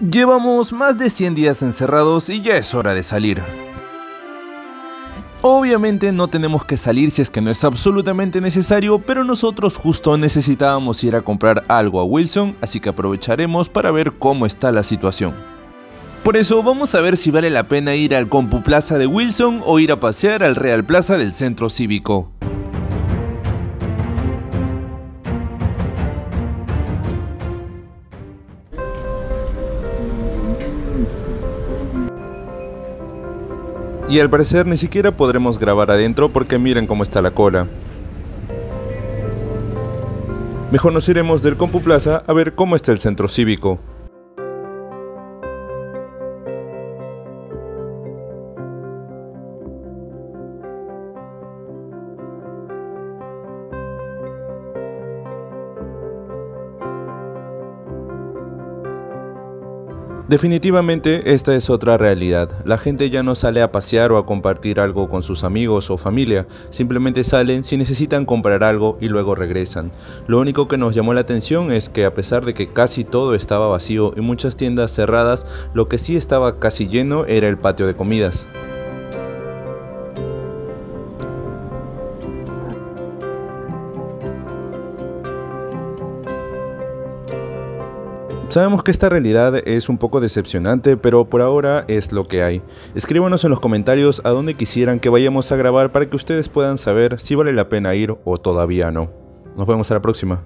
Llevamos más de 100 días encerrados y ya es hora de salir. Obviamente no tenemos que salir si es que no es absolutamente necesario, pero nosotros justo necesitábamos ir a comprar algo a Wilson, así que aprovecharemos para ver cómo está la situación. Por eso vamos a ver si vale la pena ir al Compu Plaza de Wilson o ir a pasear al Real Plaza del Centro Cívico. Y al parecer ni siquiera podremos grabar adentro porque miren cómo está la cola. Mejor nos iremos del Compu Plaza a ver cómo está el centro cívico. Definitivamente esta es otra realidad. La gente ya no sale a pasear o a compartir algo con sus amigos o familia, simplemente salen si necesitan comprar algo y luego regresan. Lo único que nos llamó la atención es que a pesar de que casi todo estaba vacío y muchas tiendas cerradas, lo que sí estaba casi lleno era el patio de comidas. Sabemos que esta realidad es un poco decepcionante, pero por ahora es lo que hay. Escríbanos en los comentarios a dónde quisieran que vayamos a grabar para que ustedes puedan saber si vale la pena ir o todavía no. Nos vemos a la próxima.